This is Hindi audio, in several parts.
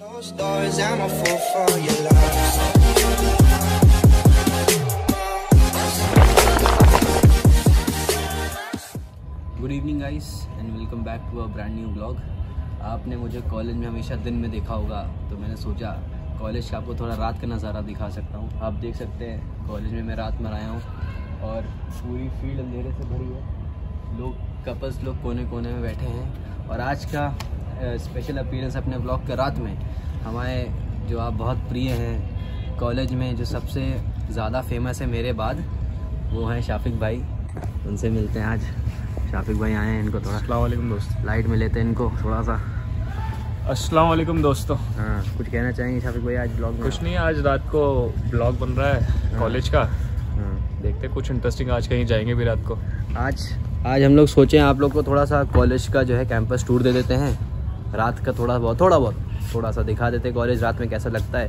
Good evening guys and welcome back to a brand new blog आपने मुझे कॉलेज में हमेशा दिन में देखा होगा तो मैंने सोचा कॉलेज का आपको थोड़ा रात का नज़ारा दिखा सकता हूँ। आप देख सकते हैं कॉलेज में मैं रात में आया हूँ और पूरी फ़ील्ड अंधेरे से भरी है। लोग कपल्स लोग कोने कोने में बैठे हैं और आज का स्पेशल अपीयरेंस अपने ब्लॉग के रात में। हमारे जो आप बहुत प्रिय हैं कॉलेज में जो सबसे ज़्यादा फ़ेमस है मेरे बाद वो हैं शाफिक भाई। उनसे मिलते हैं आज। शाफिक भाई आए हैं इनको थोड़ा। अस्सलाम वालेकुम दोस्त। लाइट में लेते हैं इनको थोड़ा सा अस्सलाम वालेकुम दोस्तों। हाँ कुछ कहना चाहेंगे शाफिक भाई आज ब्लॉग कुछ नहीं आज रात को ब्लॉग बन रहा है कॉलेज का। हाँ। देखते हैं कुछ इंटरेस्टिंग आज कहीं जाएँगे भी रात को। आज आज हम लोग सोचे हैं आप लोग को थोड़ा सा कॉलेज का जो है कैंपस टूर दे देते हैं। रात का थोड़ा बहुत थोड़ा बहुत, थोड़ा सा दिखा देते कॉलेज रात में कैसा लगता है।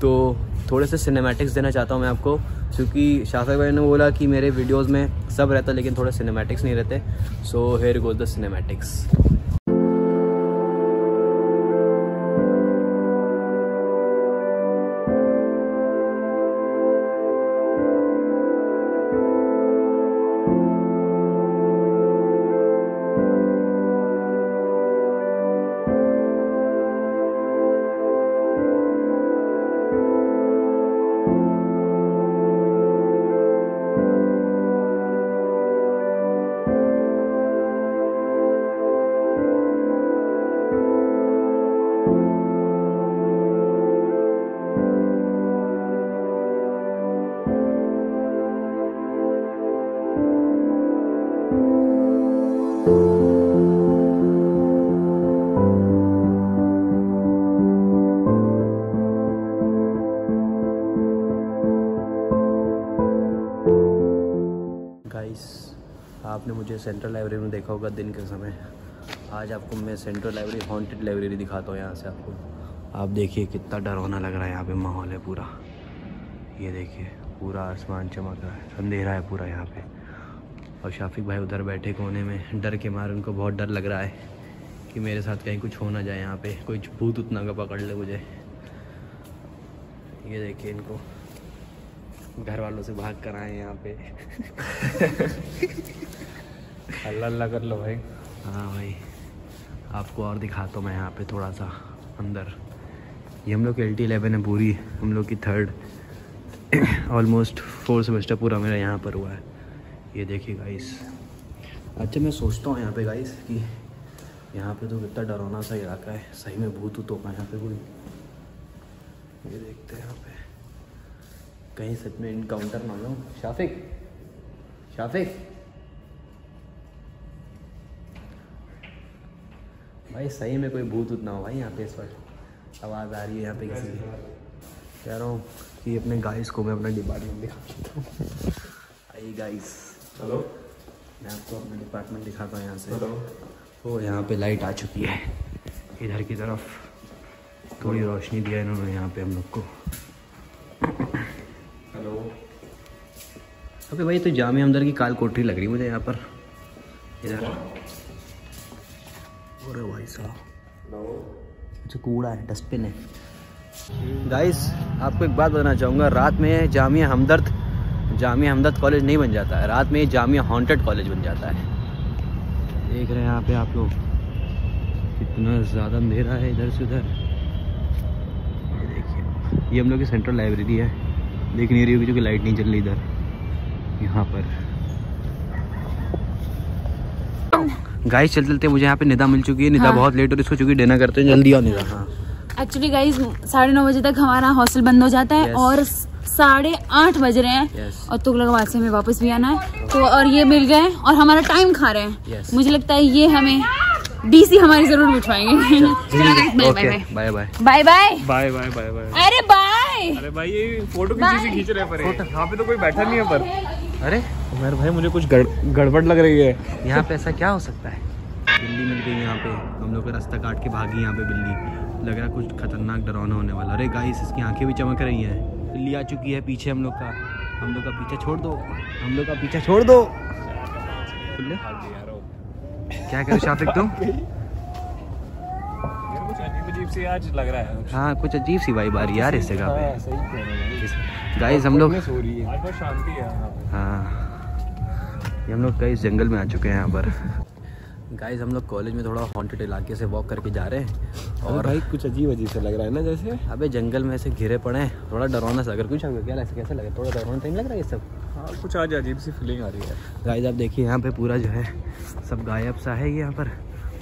तो थोड़े से सिनेमैटिक्स देना चाहता हूँ मैं आपको, क्योंकि शाफिक भाई ने बोला कि मेरे वीडियोज़ में सब रहता, लेकिन थोड़े सिनेमैटिक्स नहीं रहते। So here goes the cinematics guys आपने मुझे सेंट्रल लाइब्रेरी में देखा होगा दिन के समय। आज आपको मैं सेंट्रल लाइब्रेरी हॉन्टेड लाइब्रेरी दिखाता हूँ यहाँ से आपको। आप देखिए कितना डरवना लग रहा है यहाँ पे माहौल है पूरा। ये देखिए, पूरा आसमान चमक रहा है, अंधेरा है पूरा यहाँ पे। और शाफिक भाई उधर बैठे कोने में, डर के मारे उनको बहुत डर लग रहा है कि मेरे साथ कहीं कुछ हो ना जाए यहाँ पे। कोई भूत उतना का पकड़ ले मुझे। ये देखिए इनको। घर वालों से भाग कर आए यहाँ पे। अल्लाह अल्लाह कर लो भाई। हाँ भाई आपको और दिखाता हूँ मैं यहाँ पे थोड़ा सा अंदर। ये हम लोग की एल टी इलेवन है पूरी हम लोग की थर्ड ऑलमोस्ट फोर सेमेस्टर पूरा मेरा यहाँ पर हुआ है। ये देखिए गाइस अच्छा मैं सोचता हूँ यहाँ पे गाइस कि यहाँ पे तो कितना डरौना सा इलाका है। सही में भूत होगा यहाँ पे कोई। ये देखते हैं यहाँ पे। कहीं सच में इनकाउंटर ना हो शाफिक शाफिक। भाई सही में कोई भूत उतना हो भाई यहाँ पे इस वक्त। आवाज़ आ रही है यहाँ पे किसी की। कह रहा हूँ कि अपने गाइस को मैं अपना डिपार्टमेंट दिखा देता हूँ। आइए गाइस हेलो मैं आपको अपना डिपार्टमेंट दिखाता हूँ यहाँ से। वो यहाँ पे लाइट आ चुकी है। इधर की तरफ़ थोड़ी रोशनी दिया इन्होंने यहाँ पे हम लोग को। अबे भाई तो जामे अंदर की काल कोठरी लग रही मुझे यहाँ पर। इधर। अरे भाई साहब। अच्छा कूड़ा है डस्टबिन है। गाइस आपको एक बात बताना चाहूँगा रात में जामिया हमदर्द जामिया हमदर्द कॉलेज नहीं बन जाता है। रात में जामिया हॉन्टेड कॉलेज बन जाता है। देख रहे हैं यहाँ पे आप लोग। कितना ज़्यादा अंधेरा है इधर से उधर। देखिए ये हम लोग की सेंट्रल लाइब्रेरी है। देख नहीं रही होगी क्योंकि लाइट नहीं चल रही इधर। यहाँ पर। गाइस चलते चलते मुझे यहाँ पे निदा मिल चुकी है। निदा हाँ। बहुत लेट हो रही है, इसको चूँकि डिनर करते हैं जल्दी आओ निदा। हाँ। एक्चुअली गाइज़ साढ़े नौ बजे तक हमारा हॉस्टल बंद हो जाता है Yes. और साढ़े आठ बज रहे हैं। Yes. और तुगलकबाद से हमें वापस भी आना है। तो और ये मिल गए और हमारा टाइम खा रहे हैं। Yes. मुझे लगता है ये हमें डीसी हमारी ज़रूर बिठवाएँगे। चलो bye bye bye bye bye bye bye bye bye अरे बाय अरे भाई ये फ़ोटो किसी से खींच रहे पर। यहाँ पे तो कोई बैठा नहीं है पर। अरे उमर भाई मुझे कुछ गड़बड़ लग रही है। यहाँ पे ऐसा क्या हो सकता है? बिल्ली मिल गई यहाँ पे। हम लोग का रास्ता काट के भागी यहाँ पे बिल्ली। लग रहा है कुछ खतरनाक डरावना होने वाला। अरे गाइस इसकी आँखें भी चमक रही हैं। बिल्ली आ चुकी है पीछे हम लोग का। हम लोग का पीछा छोड़ दो। हम लोग का पीछा छोड़ दो। क्या करो शाफिक तुम? अजीब अजीब अजीब सी आज लग रहा है। हाँ कुछ अजीब सी वाइब आ रही है यार इस जगह हाँ, सही कह रहे हो। पे गाइस हम लोग है शांति है हाँ। ये हम लोग कई जंगल में आ चुके हैं यहाँ पर। गाइस हम लोग कॉलेज में थोड़ा हॉन्टेड इलाके से वॉक करके जा रहे हैं और भाई कुछ अजीब अजीब सा लग रहा है ना जैसे? अबे जंगल में ऐसे घिरे पड़े हैं। थोड़ा डरौना सा अगर कुछ होगा क्या लगता कैसा लगे थोड़ा डरौना टाइम लग रहा है ये सब? हाँ कुछ आज अजीब सी फीलिंग आ रही है। गाइस आप देखिए यहाँ पे पूरा जो है सब गायब सा है यहाँ पर।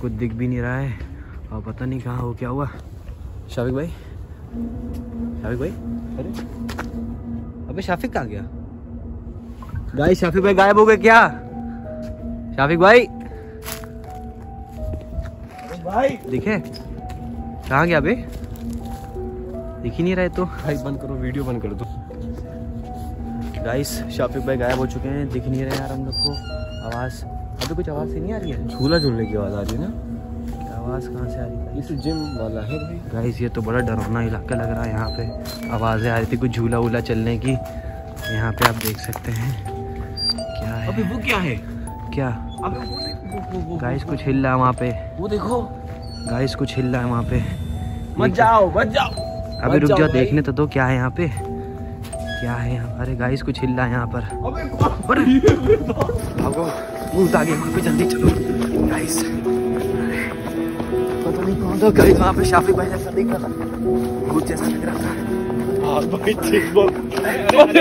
कुछ दिख भी नहीं रहा है। और पता नहीं कहाँ हो क्या हुआ? शाफिक भाई? शाफिक भाई? अरे। अबे शाफिक कहाँ गया? गाइस शाफिक भाई गायब हो गए क्या? शाफिक भाई। भाई। दिखे? कहाँ गया अबे दिख ही नहीं रहे तो। भाई बंद करो वीडियो बंद कर दो। गाइस शाफिक भाई गायब हो चुके हैं। दिख नहीं रहे यार हम लोग को। आवाज़। अभी कुछ आवाज़ से नहीं आ रही है? झूला झूलने की आवाज़ आ रही है ना? आवाज़ कहाँ से आ रही है तो जिम वाला है गाइस ये तो बड़ा डरवना इलाका लग रहा है यहाँ पे। आवाज़ें आ रही थी कुछ झूला वूला चलने की। यहाँ पे आप देख सकते हैं। क्या है? अबे वो क्या है? क्या? गाइस कुछ हिल रहा है वहाँ पे। वो देखो। गाइस कुछ हिल रहा है वहाँ पे। मत जाओ मत जाओ। अभी रुक जाओ देखने तो दो क्या है यहाँ पे। क्या है यहाँ? अरे गाइस कुछ हिल रहा है यहाँ पर। अरे भागो। भूत आ गया वहाँ पे जल्दी चलो। गाइस पता नहीं कौन गाइस वहाँ पे शाफी भाई जैसा दिख रहा था। भूत जैसा लग रहा था। हाँ भाई ठीक बोल। अरे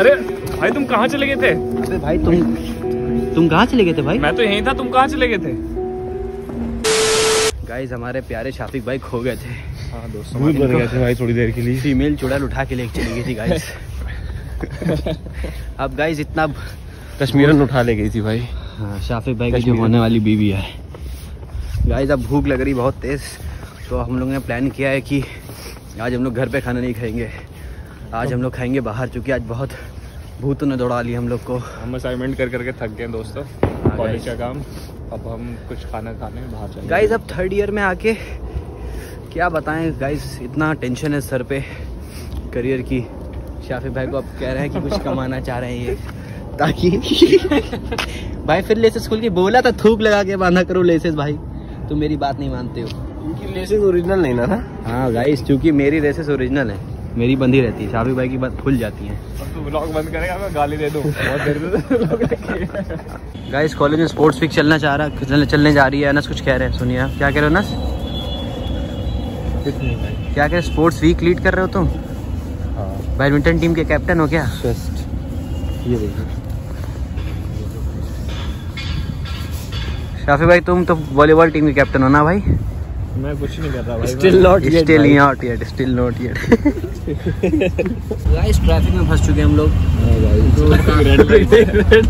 अरे भाई तुम कहाँ चले गए थे? अबे भाई तुम तुम कहाँ चले गए थे भाई? मैं तो यहीं था तुम कहाँ चले गए थे? गाइस हमारे प्यारे शाफिक भाई खो गए थे। हाँ दोस्तों गए थे भाई थोड़ी देर के लिए। फीमेल चुड़ैल उठा के लेके चली गई थी गाइस अब गाइस इतना कश्मीरन उठा ले गई थी भाई। हाँ शाफिक भाई की जो होने वाली बीवी है। गाइस अब भूख लग रही बहुत तेज। तो हम लोग ने प्लान किया है कि आज हम लोग घर पे खाना नहीं खाएँगे। आज हम लोग खाएँगे बाहर चूँकि आज बहुत भूतों ने दौड़ा ली हम लोग को। हम असाइनमेंट कर करके थक गए दोस्तों। हाँ, कॉलेज का काम। अब हम कुछ खाना खाने बाहर चले गाइस अब थर्ड ईयर में आके क्या बताएँ? गाइस इतना टेंशन है सर पे करियर की। शाफी भाई को अब कह रहे हैं कि कुछ कमाना चाह रहे हैं ये। ताकि भाई फिर लेसेस खुल के बोला था थूक लगा के बांधा करो लेसेस भाई। तुम मेरी बात नहीं मानते हो। इनकी लेसेस ओरिजिनल नहीं ना था हाँ गाइस क्योंकि मेरी लेसेस ओरिजिनल है मेरी बंदी रहती है। शाफिक भाई की बात खुल जाती है। अब ब्लॉग बंद करेगा मैं गाली दे दूँ। बहुत देर से vlog रखेगा। गाइस कॉलेज में स्पोर्ट्स वीक चलना चाह रहा चलने, चलने जा रही है। अनस कुछ कह रहे हैं सुनिए आप। क्या कह रहे हो अनस? क्या कह रहे स्पोर्ट्स वीक लीड कर रहे हो तुम? हाँ। बैडमिंटन टीम के कैप्टन हो क्या? ये देखिए। शाफी भाई तुम तो वॉलीबॉल टीम के कैप्टन हो ना भाई? मैं कुछ नहीं कर रहा भाई still not still not yet still not yet guys traffic में फंस चुके हम लोग। रेड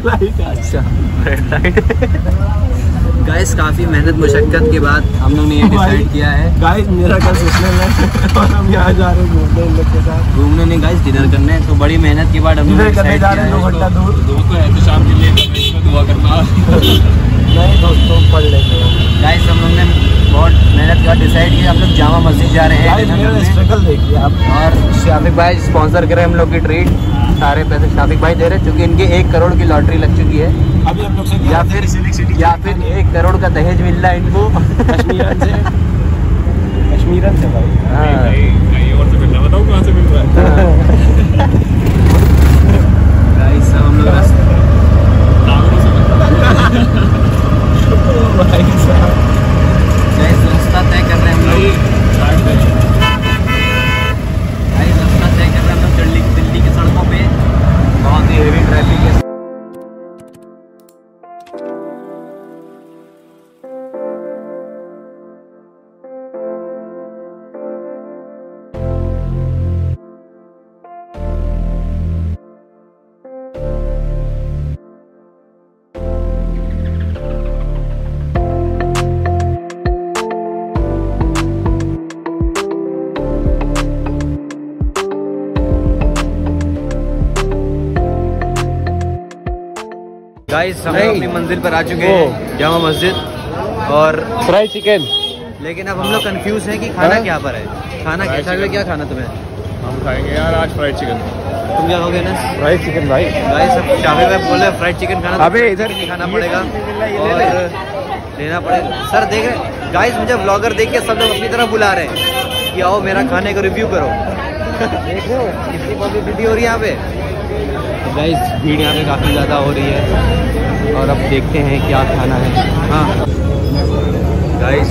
लाइट अच्छा। रेड लाइट गाइस काफ़ी मेहनत मुशक्कत के बाद हम लोग ने ये डिसाइड किया है। गाइस मेरा कल सिस्टम है? और हम यहाँ जा रहे हैं घूमने इन लोग के साथ। घूमने नहीं गाइस डिनर करने हैं, तो बड़ी मेहनत के बाद हम लोग डिसाइड किया हैं। दो घंटा दूर। दोस्तों एहतशाम के लिए दुआ करना नहीं दोस्तों पढ़ लेंगे। गाइस हम लोग ने बहुत मेहनत के बाद डिसाइड किया। हम लोग जामा मस्जिद जा रहे हैं। स्ट्रगल देखिए आप और शाफिक भाई स्पॉन्सर करे हम लोग की ट्रीट सारे पैसे शाफिक भाई दे रहे हैं क्योंकि इनके एक करोड़ की लॉटरी लग चुकी है। अभी हम लोग से या फिर या फिर एक करोड़ का दहेज मिल रहा है इनको। कश्मीरन से। कश्मीरन से भाई। हाँ। और से मिल रहा बताओ कहाँ से मिल रहा है। गाइस हम लोग रास्ते Thank you. गाइस हम अपनी मंजिल पर आ चुके हैं जामा मस्जिद और फ्राई चिकन लेकिन अब हम लोग कंफ्यूज हैं कि खाना हाँ? क्या पर है। खाना भाई chicken। क्या खाना तुम्हें? हम खाएँगे यार आज फ्राइड चिकन तुम क्या खाओगे ना फ्राइड चिकन भाई। गाइस अब शाफिक भाई बोल रहे फ्राइड चिकन खाना अबे इधर chicken ही खाना पड़ेगा। और लेना पड़ेगा। सर देख रहे गाइस मुझे ब्लॉगर देख के सब लोग अपनी तरफ़ बुला रहे हैं कि आओ मेरा खाने का रिव्यू करो। देख रहे हो? कितनी पब्लिसिटी हो रही है यहाँ पे। गाइस भीड़ यहाँ पे काफ़ी ज़्यादा हो रही है। और अब देखते हैं क्या खाना है। हाँ। गाइस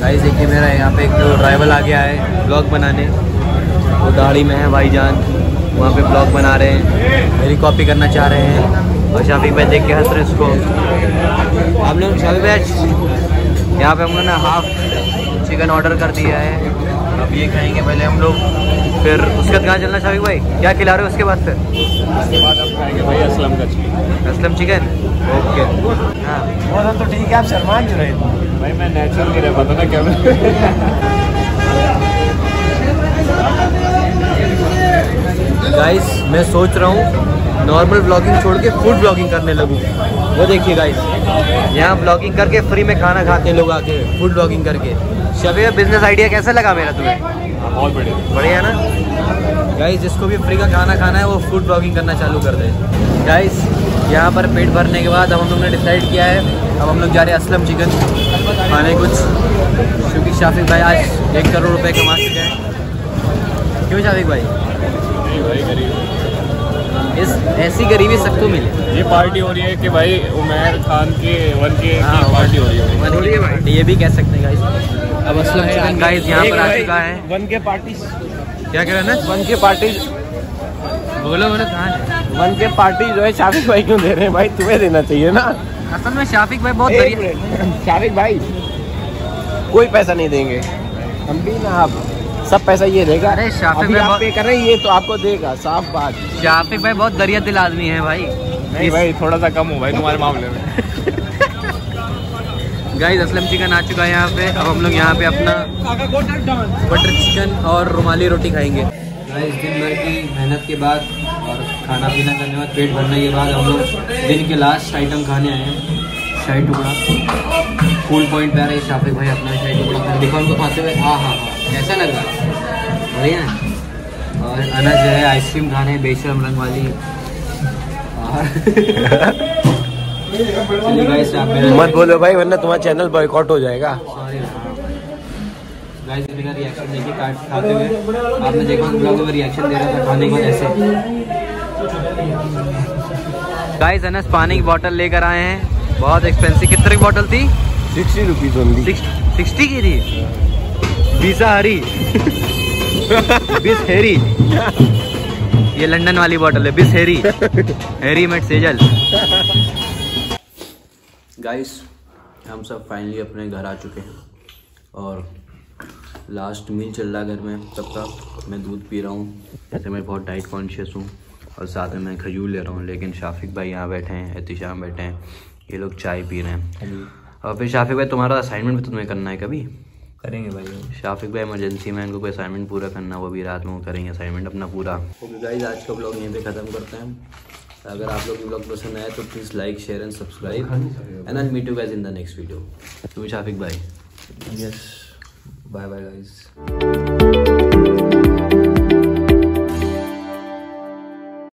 गाइस देखिए मेरा यहाँ पे एक ड्राइवर आ गया है ब्लॉग बनाने। वो दाढ़ी में है भाई जान वहाँ पे ब्लॉग बना रहे हैं। मेरी कॉपी करना चाह रहे हैं। और शाफी भाई देख के हंस रहे उसको। आप लोग शाफी भाई यहाँ पे हम लोग ने हाफ़ चिकन ऑर्डर कर दिया है। अब ये खाएँगे पहले हम लोग। फिर उसके बाद कहाँ चलना शाफी भाई? क्या खिला रहे हो उसके बाद फिर? उसके बाद हम खाएँगे भाई असलम का चिकन असलम चिकन ओके। हाँ। मौसम तो ठीक है आप शर्मा क्यों रहे भाई मैं नेचुरल नहीं रह पाता ना क्या गाइस मैं सोच रहा हूँ नॉर्मल ब्लॉगिंग छोड़ के फ़ूड ब्लॉगिंग करने लगूँ। वो देखिए गाइस यहाँ ब्लॉगिंग करके फ्री में खाना खाते हैं लोग आके फ़ूड ब्लॉगिंग करके। शबे बिज़नेस आइडिया कैसा लगा मेरा तुम्हें? बहुत बढ़िया बढ़िया ना? गाइस जिसको भी फ्री का खाना खाना है वो फ़ूड ब्लॉगिंग करना चालू कर दे। गाइस यहाँ पर पेट भरने के बाद अब हम लोग ने डिसाइड किया है अब हम लोग जा रहे हैं असलम चिकन खाने कुछ। क्योंकि शाफिक भाई आज एक करोड़ रुपए कमा चुके हैं। क्यों शाफिक भाई? नहीं भाई गरीब इस ऐसी गरीबी सबको मिले। ये पार्टी हो रही है कि भाई उमैर खान के वन के हाँ, पार्टी हो रही है। ये भी कह सकते हैं गाइस अब असलम चिकन गाइस यहाँ पर आ चुका है। वन के पार्टी क्या कह रहे हैं वन के पार्टी बोलो बोलो कहाँ है? वन के पार्टी जो है शाफिक भाई क्यों दे रहे हैं भाई? तुम्हें देना चाहिए ना। असल में शाफिक भाई बहुत शाफिक भाई कोई पैसा नहीं देंगे। हम भी ना आप सब पैसा ये देगा। अरे शाफिक भाई आप पे कर रहे हैं ये तो आपको देगा साफ़ बात। शाफिक भाई बहुत दरिया दिल आदमी है भाई। नहीं भाई थोड़ा सा कम हो भाई तुम्हारे मामले में। गाइस असलम चिकन आ चुका है यहाँ पे। अब हम लोग यहाँ पे अपना बटर चिकन और रुमाली रोटी खाएँगे। गाइस दिन भर की मेहनत के बाद और खाना पीना करने के बाद, पेट भरने के बाद हम लोग दिन के लास्ट आइटम खाने आए हैं। शाही टुकड़ा। फुल पॉइंट पे आ रहा शाफिक भाई अपना शाही टुकड़ा देखो उनको खाते हुए हाँ हाँ हाँ। कैसा लग रहा है? और अनस जो है आइसक्रीम खाने, बेशरम रंग वाली। और चलिए गाइस आप मेरा मत बोलो भाई वरना तुम्हारा चैनल बॉयकॉट हो जाएगा। गाइस मेरा रिएक्शन देखिए काट खाते हुए। आपने देखा ब्लॉग में रिएक्शन दे रहा था खाने के गाइस अनस पानी की बोतल लेकर आए हैं। बहुत एक्सपेंसिव कितने की बोतल थी? सिक्सटी रुपीज़ ओनली सिक्सटी की थी? बीसा हरी बिस हेरी ये लंदन वाली बोतल है बिस हेरी हेरी मेट सेजल गाइस हम सब फाइनली अपने घर आ चुके हैं। और लास्ट मील चल रहा है घर में तब तक मैं दूध पी रहा हूँ जैसे मैं बहुत डाइट कॉन्शियस हूँ। और साथ में मैं खजूर ले रहा हूँ लेकिन शाफिक भाई यहाँ बैठे हैं एहतिशाम बैठे हैं। ये लोग चाय पी रहे हैं। और फिर शाफिक भाई तुम्हारा असाइनमेंट भी तुम्हें करना है कभी? करेंगे भाई। शाफिक भाई इमरजेंसी में इनको कोई असाइनमेंट पूरा करना वो भी रात में वो करेंगे असाइनमेंट अपना पूरा। ओके गाइस आज का ब्लॉग यहीं पे ख़त्म करते हैं। अगर आप लोग ब्लॉग पसंद आए तो please like share and subscribe and I meet you guys in the next video तुम्हें शाफिक भाई यस बाय बाय गाइस